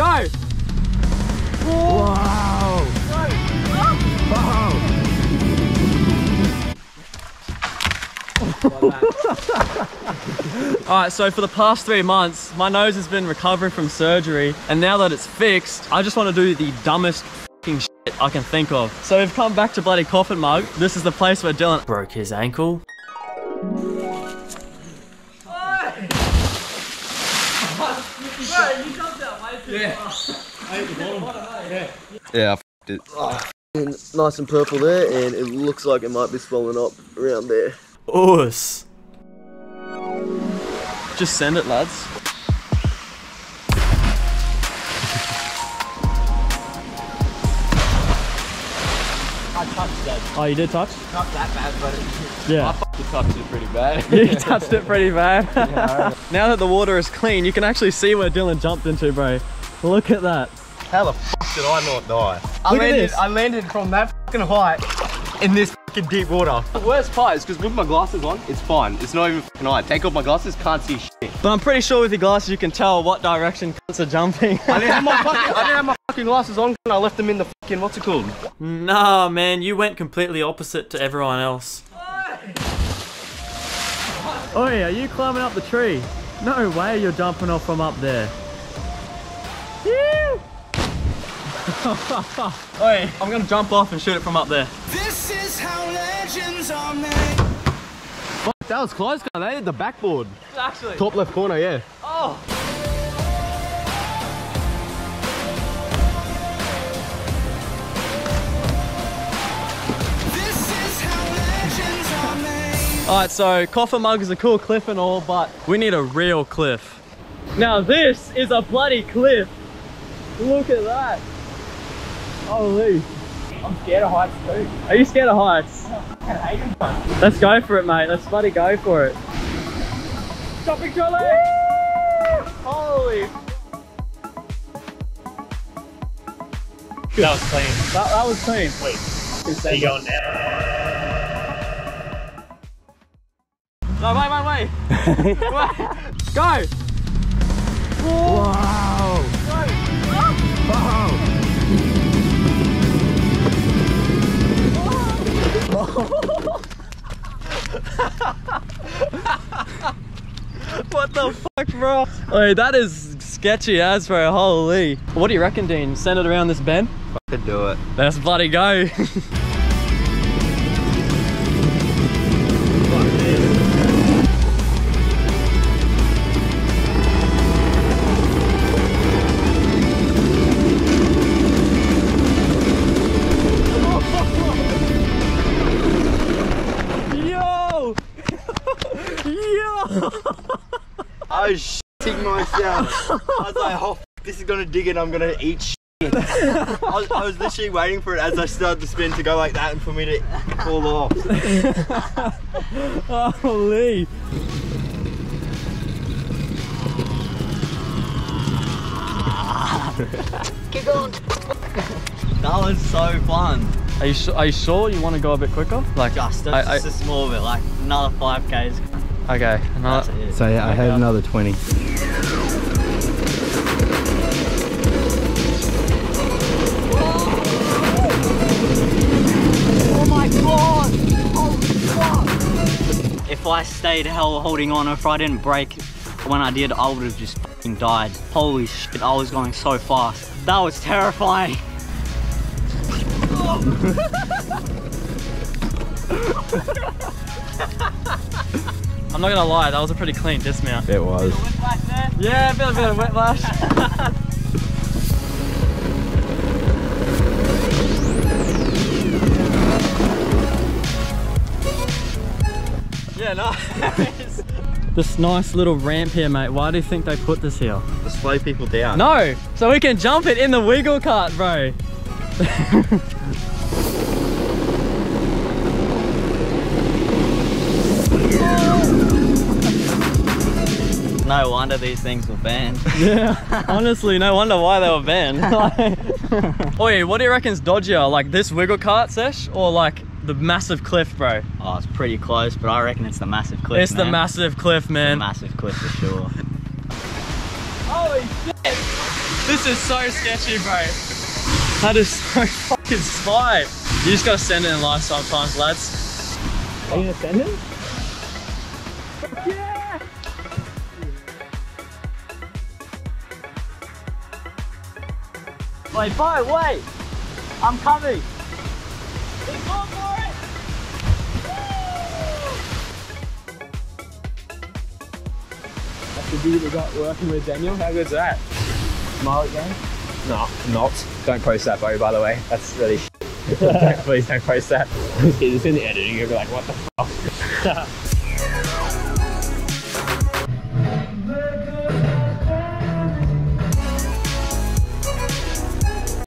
Go! Wow. Go! Wow. Alright, so for the past three months, my nose has been recovering from surgery, and now that it's fixed, I just want to do the dumbest fing shit I can think of. So we've come back to bloody Coffin Mug. This is the place where Dylan broke his ankle. Yeah, I f***ed it. Ah, and nice and purple there, and it looks like it might be swollen up around there. Us. Just send it, lads. I touched that. Oh, you did touch? Not that bad, but it, Yeah. I fucking touched it pretty bad. you touched it pretty bad. now that the water is clean, you can actually see where Dylan jumped into, bro. Look at that. How the f did I not die? I Look at landed, this. I landed from that fucking height in this fucking deep water. The worst part is because with my glasses on, it's fine. It's not even fucking high. Take off my glasses, can't see shit. But I'm pretty sure with your glasses you can tell what direction cunts are jumping. I didn't have my fucking, I didn't have my fucking glasses on and I left them in the fucking, what's it called? nah, man, you went completely opposite to everyone else. Oh yeah, are you climbing up the tree? No way you're jumping off from up there. Oi, I'm gonna jump off and shoot it from up there. This is how legends are made. Fuck, that was close, guy. They hit the backboard. Actually. Top left corner, yeah. Oh. This is how legends are made. Alright, so Coffin Mug is a cool cliff and all, but we need a real cliff. Now this is a bloody cliff. Look at that. Holy. I'm scared of heights too. Are you scared of heights? I hate them. Let's go for it, mate. Let's bloody go for it. Shopping trolley! Holy. That was clean. That, that was clean. Wait, are you going now? No, wait, wait, wait. wait. Go! Wow. Wow. What the fuck, bro? Wait, that is sketchy as bro. Holy. What do you reckon, Dean? Send it around this bend? I Could do it. Let's bloody go. I was shitting myself. I was like, oh, f- this is gonna dig it. I'm gonna eat shit. I, was, I was literally waiting for it as I started to spin to go like that and for me to fall off. Holy! Keep going. That was so fun. Are you, are you sure you want to go a bit quicker? Like, Just, I- just I- a small bit, like another 5Ks. Okay, another. So yeah, I had another 20. Oh my god! Holy fuck! If I stayed hell holding on, if I didn't break when I did, I would have just fucking died. Holy shit, I was going so fast. That was terrifying. I'm not gonna lie, that was a pretty clean dismount. It was. Yeah, a bit, a bit of whiplash. yeah, nice. this nice little ramp here, mate. Why do you think they put this here? To slow people down. No, so we can jump it in the wiggle cart, bro. No wonder these things were banned. Yeah, honestly, no wonder why they were banned. Oi, what do you reckon's dodgier? Like this wiggle cart sesh or like the massive cliff, bro? Oh, it's pretty close, but I reckon it's the massive cliff. it's the massive cliff, The man. massive cliff for sure. Holy shit! This is so sketchy, bro. That is so fucking spy. You just gotta send it in life sometimes, lads. Are you gonna send it? Wait, Beau, wait! I'm coming! That's the dude we got working with Daniel. How good's that? Smile again? No, not. Don't post that, Beau, by the way. That's really sh- don't, Please don't post that. It's in the editing. You'll be like, what the fuck?